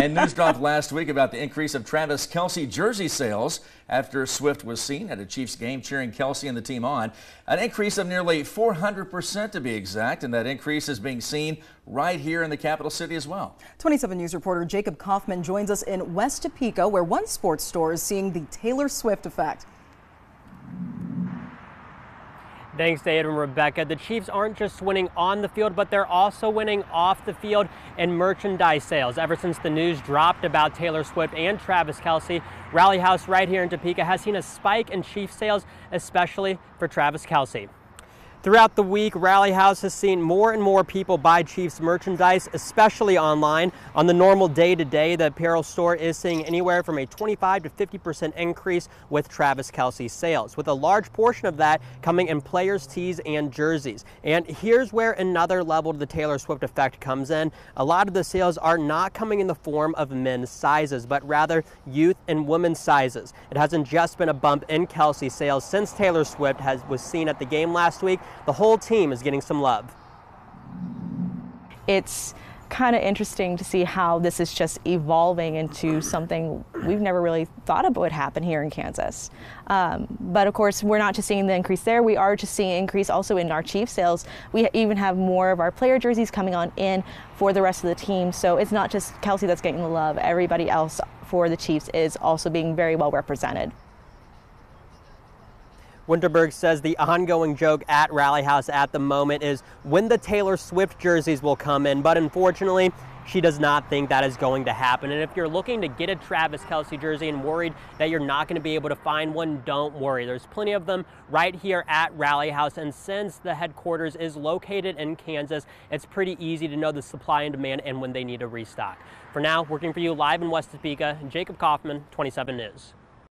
and news dropped last week about the increase of Travis Kelce jersey sales after Swift was seen at a Chiefs game cheering Kelce and the team on. An increase of nearly 400% to be exact, and that increase is being seen right here in the capital city as well. 27 News reporter Jacob Kaufman joins us in West Topeka, where one sports store is seeing the Taylor Swift effect. Thanks, David and Rebecca. The Chiefs aren't just winning on the field, but they're also winning off the field in merchandise sales. Ever since the news dropped about Taylor Swift and Travis Kelce, Rally House right here in Topeka has seen a spike in Chiefs sales, especially for Travis Kelce. Throughout the week, Rally House has seen more and more people buy Chiefs merchandise, especially online. On the normal day to day, the apparel store is seeing anywhere from a 25 to 50% increase with Travis Kelce sales, with a large portion of that coming in players' tees and jerseys. And here's where another level to the Taylor Swift effect comes in. A lot of the sales are not coming in the form of men's sizes, but rather youth and women's sizes. It hasn't just been a bump in Kelce sales since Taylor Swift has, was seen at the game last week the whole team is getting some love. It's kind of interesting to see how this is just evolving into something we've never really thought of would happen here in Kansas. Um, but of course, we're not just seeing the increase there. We are just seeing increase also in our Chief sales. We even have more of our player jerseys coming on in for the rest of the team. So it's not just Kelce that's getting the love. Everybody else for the Chiefs is also being very well represented. Winterberg says the ongoing joke at Rally House at the moment is when the Taylor Swift jerseys will come in, but unfortunately, she does not think that is going to happen. And if you're looking to get a Travis Kelce jersey and worried that you're not going to be able to find one, don't worry. There's plenty of them right here at Rally House. And since the headquarters is located in Kansas, it's pretty easy to know the supply and demand and when they need a restock. For now, working for you live in West Topeka, Jacob Kaufman, 27 News.